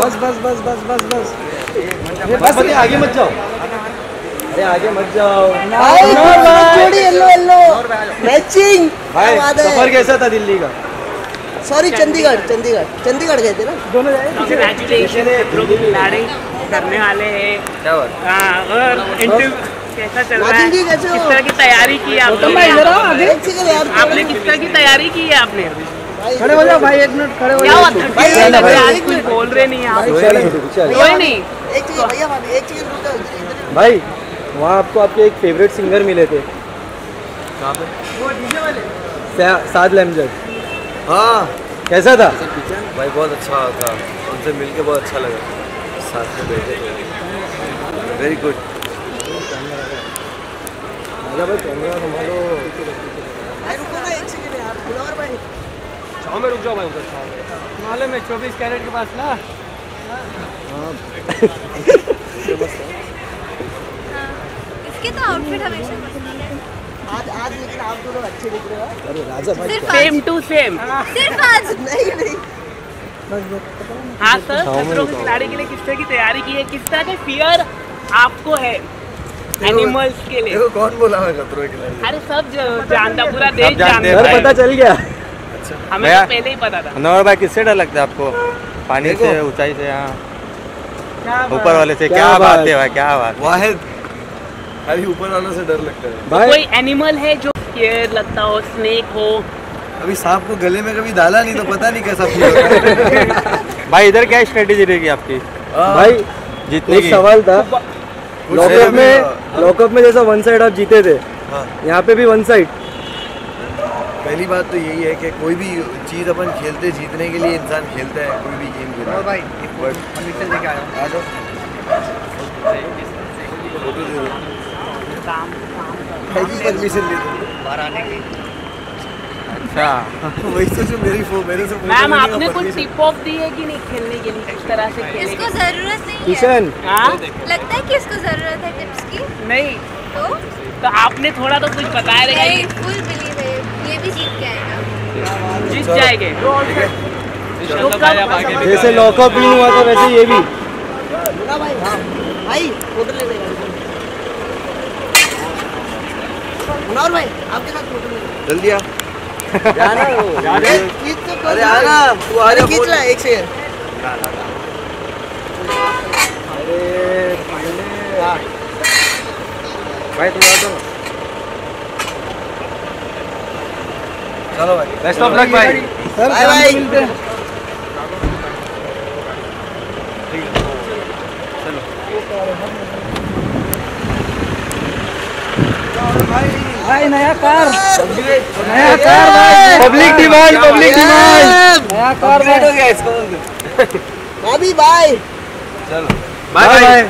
बस बस बस बस बस बस। बस बस आगे मत जाओ। अरे आगे मत जाओ। जोड़ी येलो येलो। मैचिंग भाई सफ़र कैसा था दिल्ली का? सॉरी चंडीगढ़ चंडीगढ़। चंडीगढ़ गए थे ना? दोनों करने वाले हैं। हाँ, और कैसा चल रहा है? किस तरह की तैयारी की तो आपने किस तरह की तैयारी की है आपने? खड़े हो जाओ भाई एक मिनट खड़े हो जाओ। भाई, भाई, कुछ बोल रहे नहीं आप। कोई नहीं। एक सेकंड भैया एक सेकंड रुक जाओ इधर- इधर- भाई वहाँ आपको आपके एक फेवरेट सिंगर मिले थे। साद लमजद हाँ कैसा था? भाई बहुत अच्छा था। उनसे मिलके बहुत अच्छा लगा। साथ में बैठे वेरी गुड भाई कैमरा संभालो। भाई रुको ना एक सेकंड यार फुलवर भाई उधर छाव में। मालूम है चौबीस कैरेट के पास ना? इसके तो आउटफिट हमेशा आज आज लेकिन आप दोनों अच्छे दिख रहे हो अरे राजा भाई सिर्फ़ सेम टू सेम सिर्फ़ आज। नहीं नहीं। हाँ सर खतरों की खिलाड़ी के लिए किस तरह की तैयारी की है? किस तरह के फियर आपको है एनिमल्स के लिए? कौन बोला मैं खतरों के खिलाड़ी अरे सब जानता पूरा देश जानता पता चल गया। हमें तो पहले ही पता था। नवर भाई किससे डर लगता है आपको? पानी से ऊंचाई से यहाँ ऊपर वाले से क्या बात। है भाई क्या बात। वाहिद खाली ऊपर वालों से डर लगता है। भाई कोई एनिमल है जो लगता हो स्नेक हो। अभी सांप को गले में कभी डाला नहीं तो पता नहीं कैसा फील होगा भाई इधर क्या स्ट्रेटेजी रहेगी आपकी? भाई जीतने एक की। सवाल था। लॉकअप में लॉकअप में जैसा वन साइड आप जीते थे हाँ। यहाँ पे भी वन साइड पहली बात तो यही है कि कोई भी चीज़ अपन खेलते जीतने के लिए इंसान खेलता है कोई भी गेम खेलता है। भाई लेके आया आ जाओ। फ़ोटो दे दो परमिशन ले दो। बाहर आने की। अच्छा। वही जो मेरी फो मेरे से मैम आपने कुछ टिप ऑफ़ दी है कि नहीं खेलने के लिए किस तरह से खेलने इसको ज़रूरत नहीं है। किशन हाँ? लगता है कि इसको ज़रूरत है टिप्स की। नहीं। तो? तो आपने थोड़ा तो कुछ बताया नहीं फुल बिलीव है। जैसे लॉकअप भी हुआ था वैसे ये भी। हाँ। भाई उधर भाई आपके साथ जल्दी आ। जाना अरे तो आना तू एक से अरे भाई तुम आ जाओ चलो भाई। बेस्ट ऑफ़ लक भाई। Sir bye bye. मिलते हैं। भाई नया कार। नया कार भाई। पब्लिक डिमांड पब्लिक डिमांड नया कार भाई। भाभी बाय चलो। Bye bye